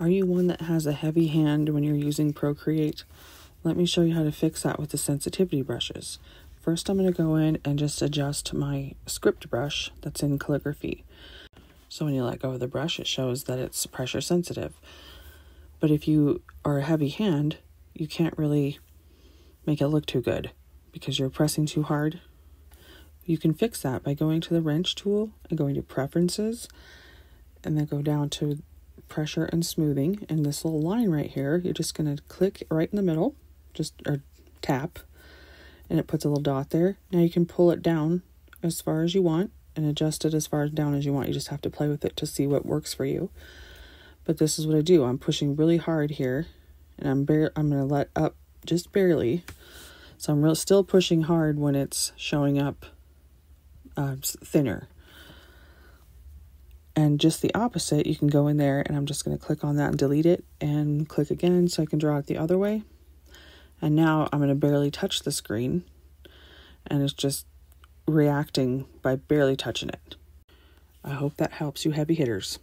Are you one that has a heavy hand when you're using Procreate? Let me show you how to fix that with the sensitivity brushes. First, I'm going to go in and just adjust my script brush that's in calligraphy. So when you let go of the brush, it shows that it's pressure sensitive. But if you are a heavy hand, you can't really make it look too good because you're pressing too hard. You can fix that by going to the wrench tool and going to preferences and then go down to pressure and smoothing. And this little line right here, you're just going to click right in the middle, just or tap, and it puts a little dot there. Now you can pull it down as far as you want and adjust it as far down as you want. You just have to play with it to see what works for you. But this is what I do. I'm pushing really hard here, and I'm bare. I'm going to let up just barely. So I'm real, still pushing hard when it's showing up uh, thinner. And just the opposite, you can go in there and I'm just going to click on that and delete it and click again so I can draw it the other way. And now I'm going to barely touch the screen and it's just reacting by barely touching it. I hope that helps you heavy hitters.